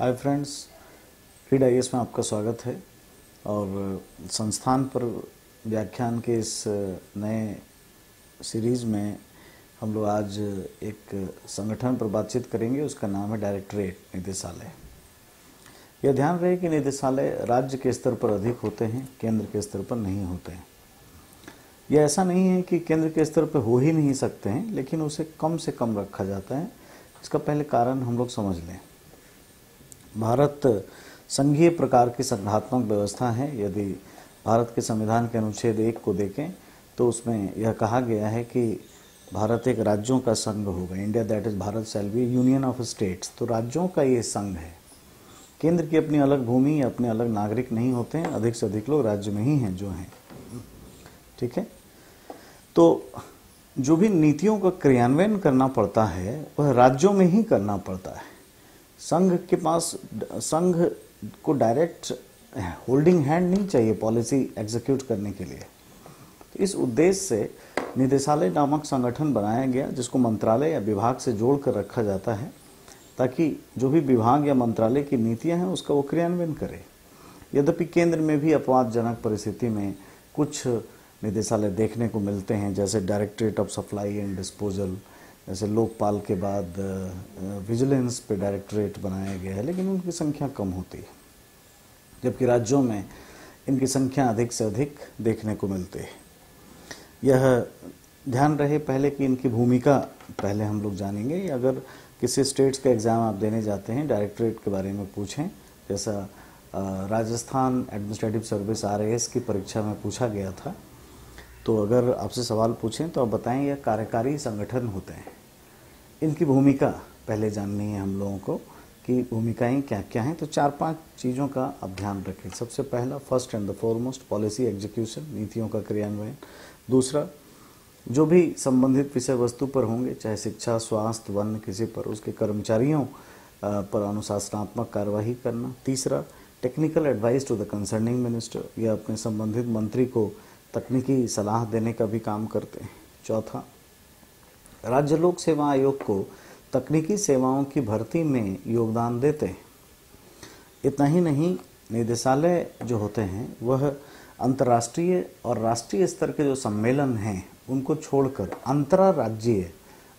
Hi friends read I में आपका स्वागत है और संस्थान पर व्याख्यान के इस नए सीरीज़ में हम लोग आज एक संगठन पर बातचीत करेंगे, उसका नाम है डायरेक्टरेट निदेशालय। यह ध्यान रहे कि निदेशालय राज्य के स्तर पर अधिक होते हैं, केंद्र के स्तर पर नहीं होते हैं। यह ऐसा नहीं है कि केंद्र के स्तर पर हो ही नहीं सकते हैं, लेकिन उसे कम से कम रखा जाता है। इसका पहले कारण हम लोग समझ लें। भारत संघीय प्रकार की संघात्मक व्यवस्था है। यदि भारत के संविधान के अनुच्छेद एक को देखें तो उसमें यह कहा गया है कि भारत एक राज्यों का संघ होगा। India that is Bharat shall be union of states. तो राज्यों का ये संघ है। केंद्र की अपनी अलग भूमि अपने अलग नागरिक नहीं होते हैं, अधिक से अधिक लोग राज्य में ही हैं जो हैं। ठीक है? तो जो भी नीतियों का क्रियान्वयन करना पड़ता है, वह राज्यों में ही करना पड़ता है। संघ के पास, संघ को डायरेक्ट होल्डिंग हैंड नहीं चाहिए पॉलिसी एग्जीक्यूट करने के लिए। तो इस उद्देश्य से निदेशालय नामक संगठन बनाया गया, जिसको मंत्रालय या विभाग से जोड़ कर रखा जाता है, ताकि जो भी विभाग या मंत्रालय की नीतियाँ हैं, उसका वो क्रियान्वयन करे। यद्यपि केंद्र में भी अपवादजनक परिस्थिति में कुछ निदेशालय देखने को मिलते हैं, जैसे directorate of supply and disposal जैसे लोकपाल के बाद विजिलेंस पे डायरेक्टरेट बनाया गया है, लेकिन उनकी संख्या कम होती है। जबकि राज्यों में इनकी संख्या अधिक से अधिक देखने को मिलती है। यह ध्यान रहे पहले कि इनकी भूमिका पहले हम लोग जानेंगे। अगर किसी स्टेट्स का एग्ज़ाम आप देने जाते हैं डायरेक्टरेट के बारे में पूछें, जैसा राजस्थान एडमिनिस्ट्रेटिव सर्विस आरएएस की परीक्षा में पूछा गया था तो अगर आपसे सवाल पूछें तो आप बताएँ यह कार्यकारी संगठन होते हैं। इनकी भूमिका पहले जाननी है हम लोगों को कि भूमिकाएँ क्या क्या हैं। तो चार पाँच चीज़ों का आप ध्यान रखें। सबसे पहला first and the foremost policy execution नीतियों का क्रियान्वयन। दूसरा, जो भी संबंधित विषय वस्तु पर होंगे, चाहे शिक्षा, स्वास्थ्य, वन, किसी पर, उसके कर्मचारियों पर अनुशासनात्मक कार्यवाही करना। तीसरा technical advice to the concerning minister या अपने संबंधित मंत्री को तकनीकी सलाह देने का भी काम करते हैं। चौथा राज्य लोक सेवा आयोग को तकनीकी सेवाओं की भर्ती में योगदान देते हैं। इतना ही नहीं, निदेशालय जो होते हैं, वह अंतर्राष्ट्रीय और राष्ट्रीय स्तर के जो सम्मेलन हैं, उनको छोड़कर अंतर्राज्यीय,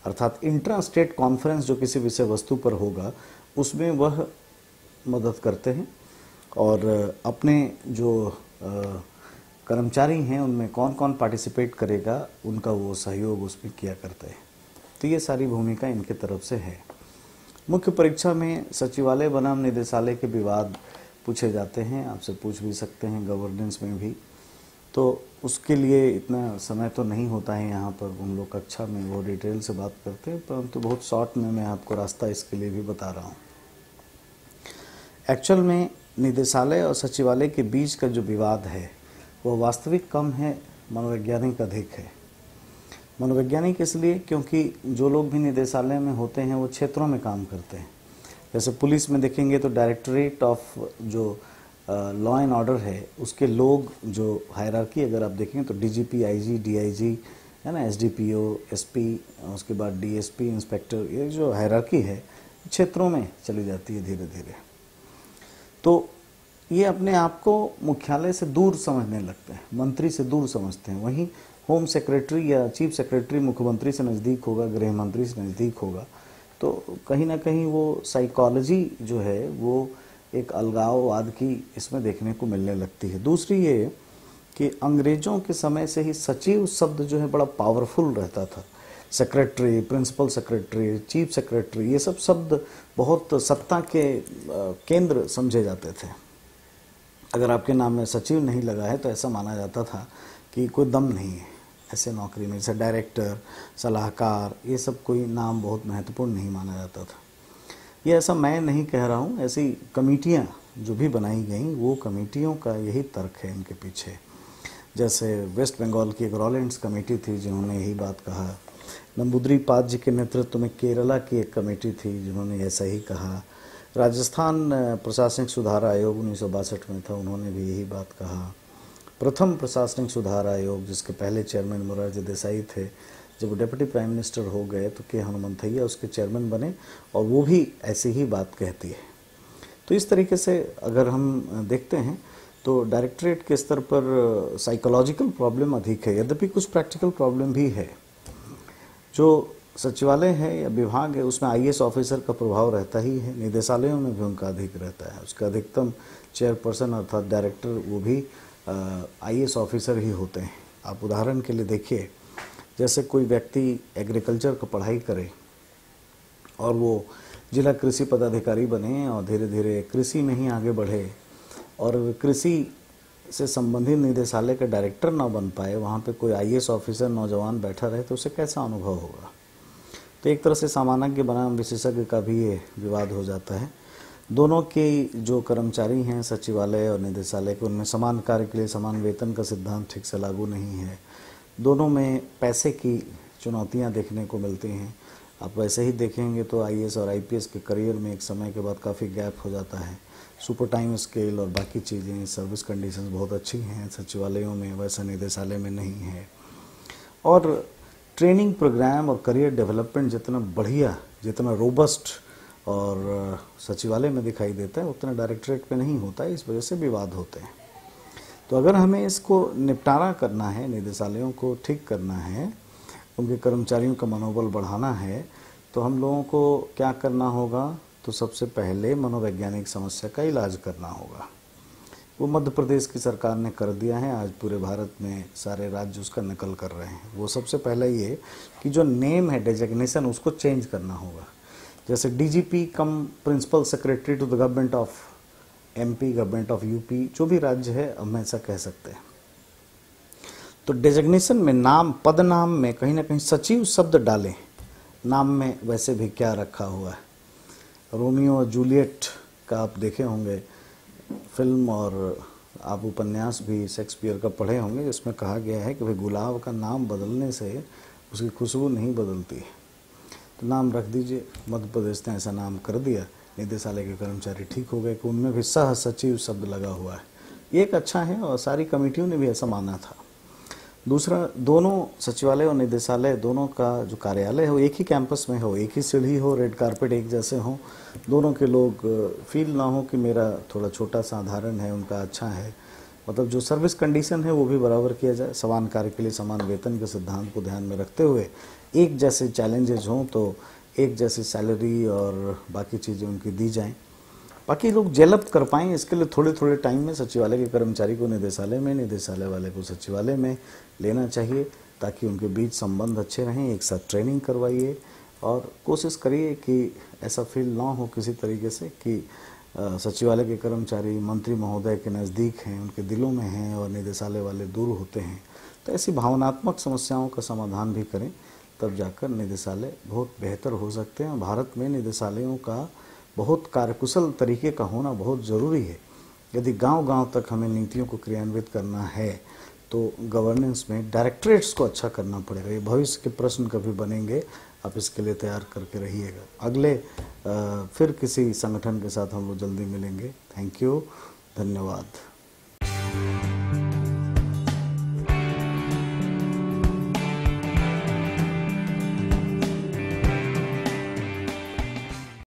अर्थात इंट्रा स्टेट कॉन्फ्रेंस जो किसी विषय वस्तु पर होगा, उसमें वह मदद करते हैं। और अपने जो कर्मचारी हैं, उनमें कौन कौन पार्टिसिपेट करेगा, उनका वो सहयोग उसमें किया करते हैं। तो ये सारी भूमिका इनके तरफ़ से है। मुख्य परीक्षा में सचिवालय बनाम निदेशालय के विवाद पूछे जाते हैं। आपसे पूछ भी सकते हैं गवर्नेंस में भी। तो उसके लिए इतना समय तो नहीं होता है यहाँ पर। हम लोग कक्षा में वो डिटेल से बात करते हैं, परंतु तो बहुत शॉर्ट में मैं आपको रास्ता इसके लिए भी बता रहा हूँ। एक्चुअल में निदेशालय और सचिवालय के बीच का जो विवाद है वह वास्तविक कम है, मनोवैज्ञानिक अधिक है। मनोवैज्ञानिक इसलिए क्योंकि जो लोग भी निदेशालय में होते हैं, वो क्षेत्रों में काम करते हैं। जैसे पुलिस में देखेंगे तो डायरेक्टरेट ऑफ़ जो लॉ एंड ऑर्डर है, उसके लोग जो हायरार्की अगर आप देखेंगे तो डीजीपी आईजी डीआईजी है ना एसडीपीओ एसपी उसके बाद डीएसपी इंस्पेक्टर ये जो हायरार्की है, क्षेत्रों में चली जाती है धीरे धीरे तो ये अपने आप को मुख्यालय से दूर समझने लगते हैं, मंत्री से दूर समझते हैं। वहीं होम सेक्रेटरी या चीफ सेक्रेटरी मुख्यमंत्री से नज़दीक होगा, गृह मंत्री से नज़दीक होगा तो कहीं ना कहीं वो साइकोलॉजी जो है, वो एक अलगाववाद की इसमें देखने को मिलने लगती है। दूसरी ये कि अंग्रेज़ों के समय से ही सचिव शब्द जो है बड़ा पावरफुल रहता था। Secretary principal secretary chief secretary ये सब शब्द बहुत सत्ता के केंद्र समझे जाते थे। अगर आपके नाम में सचिव नहीं लगा है तो ऐसा माना जाता था कि कोई दम नहीं है। ऐसे नौकरी में जैसे डायरेक्टर सलाहकार, ये सब कोई नाम बहुत महत्वपूर्ण नहीं माना जाता था। ये ऐसा मैं नहीं कह रहा हूँ, ऐसी कमेटियाँ जो भी बनाई गई, वो कमेटियों का यही तर्क है इनके पीछे। जैसे वेस्ट बंगाल की एक रॉलेंड्स कमेटी थी, जिन्होंने यही बात कहा। नंबूद्री पाद जी के नेतृत्व में केरला की एक कमेटी थी, जिन्होंने ऐसा ही कहा। राजस्थान प्रशासनिक सुधार आयोग उन्नीस सौ बासठ में था, उन्होंने भी यही बात कहा। प्रथम प्रशासनिक सुधार आयोग, जिसके पहले चेयरमैन मोरारजी देसाई थे, जब वो डिप्टी प्राइम मिनिस्टर हो गए तो के हनुमंथैया उसके चेयरमैन बने और वो भी ऐसी ही बात कहती है। तो इस तरीके से अगर हम देखते हैं तो डायरेक्टरेट के स्तर पर साइकोलॉजिकल प्रॉब्लम अधिक है, यद्यपि कुछ प्रैक्टिकल प्रॉब्लम भी है। जो सचिवालय है या विभाग है, उसमें आईएएस ऑफिसर का प्रभाव रहता ही है, निदेशालयों में भी उनका अधिक रहता है। उसका अधिकतम चेयरपर्सन अर्थात डायरेक्टर वो भी आईएएस ऑफिसर ही होते हैं। आप उदाहरण के लिए देखिए, जैसे कोई व्यक्ति एग्रीकल्चर का पढ़ाई करे और वो जिला कृषि पदाधिकारी बने और धीरे धीरे कृषि में ही आगे बढ़े और कृषि से संबंधित निदेशालय का डायरेक्टर ना बन पाए, वहाँ पे कोई आईएएस ऑफिसर नौजवान बैठा रहे तो उसे कैसा अनुभव होगा? तो एक तरह से सामान्य बनाम विशेषज्ञ का भी ये विवाद हो जाता है। दोनों के जो कर्मचारी हैं, सचिवालय और निदेशालय के, उनमें समान कार्य के लिए, समान वेतन का सिद्धांत ठीक से लागू नहीं है। दोनों में पैसे की चुनौतियाँ देखने को मिलती हैं। आप वैसे ही देखेंगे तो आईएएस और आईपीएस के करियर में एक समय के बाद काफ़ी गैप हो जाता है। सुपर टाइम स्केल और बाकी चीज़ें, सर्विस कंडीशन बहुत अच्छी हैं, सचिवालयों में वैसा निदेशालय में नहीं है। और ट्रेनिंग प्रोग्राम और करियर डेवलपमेंट जितना बढ़िया, जितना रोबस्ट और सचिवालय में दिखाई देता है, उतना डायरेक्टरेट में नहीं होता है इस वजह से विवाद होते हैं। तो अगर हमें इसको निपटारा करना है, निदेशालयों को ठीक करना है, उनके कर्मचारियों का मनोबल बढ़ाना है तो हम लोगों को क्या करना होगा? तो सबसे पहले मनोवैज्ञानिक समस्या का इलाज करना होगा। वो मध्य प्रदेश की सरकार ने कर दिया है, आज पूरे भारत में सारे राज्य उसका नकल कर रहे हैं। वो सबसे पहला ये कि जो नेम है, डेजिग्नेशन, उसको चेंज करना होगा। जैसे DGP cum principal secretary to the government of MP government of UP जो भी राज्य है, हम ऐसा कह सकते हैं। तो डेजिग्नेशन में नाम पद नाम में कहीं ना कहीं सचिव शब्द डालें। नाम में वैसे भी क्या रखा हुआ है। रोमियो और जूलियट का आप देखे होंगे, फ़िल्म और आप उपन्यास भी शेक्सपियर का पढ़े होंगे, जिसमें कहा गया है कि भाई गुलाब का नाम बदलने से उसकी खुशबू नहीं बदलती। है तो नाम रख दीजिए। मध्य प्रदेश ने ऐसा नाम कर दिया। निदेशालय के कर्मचारी ठीक हो गए कि उनमें भी सह सचिव शब्द लगा हुआ है। एक अच्छा है और सारी कमेटियों ने भी ऐसा माना था। दूसरा, दोनों सचिवालय और निदेशालय, दोनों का जो कार्यालय हो एक ही कैंपस में हो, एक ही सीढ़ी हो, रेड कारपेट एक जैसे हो। दोनों के लोग, फील ना हो कि मेरा थोड़ा छोटा साधारण है, उनका अच्छा है। मतलब जो सर्विस कंडीशन है, वो भी बराबर किया जाए, समान कार्य के लिए, समान वेतन के सिद्धांत को ध्यान में रखते हुए। एक जैसे चैलेंजेज हों तो एक जैसी सैलरी और बाकी चीज़ें उनकी दी जाएँ। बाकी लोग जेलअप कर पाएँ, इसके लिए थोड़े थोड़े टाइम में सचिवालय के कर्मचारी को निदेशालय में, निदेशालय वाले को सचिवालय में लेना चाहिए, ताकि उनके बीच संबंध अच्छे रहें, एक साथ ट्रेनिंग करवाइए। और कोशिश करिए कि ऐसा फील ना हो किसी तरीके से कि सचिवालय के कर्मचारी, मंत्री महोदय के नज़दीक हैं, उनके दिलों में हैं और निदेशालय वाले दूर होते हैं। तो ऐसी भावनात्मक समस्याओं का समाधान भी करें, तब जाकर निदेशालय बहुत बेहतर हो सकते हैं। भारत में निदेशालयों का बहुत कार्यकुशल तरीके का होना बहुत ज़रूरी है। यदि गांव-गांव तक हमें नीतियों को क्रियान्वित करना है तो गवर्नेंस में डायरेक्टरेट्स को अच्छा करना पड़ेगा। ये भविष्य के प्रश्न कभी बनेंगे, आप इसके लिए तैयार करके रहिएगा। अगले फिर किसी संगठन के साथ हम लोग जल्दी मिलेंगे। थैंक यू धन्यवाद।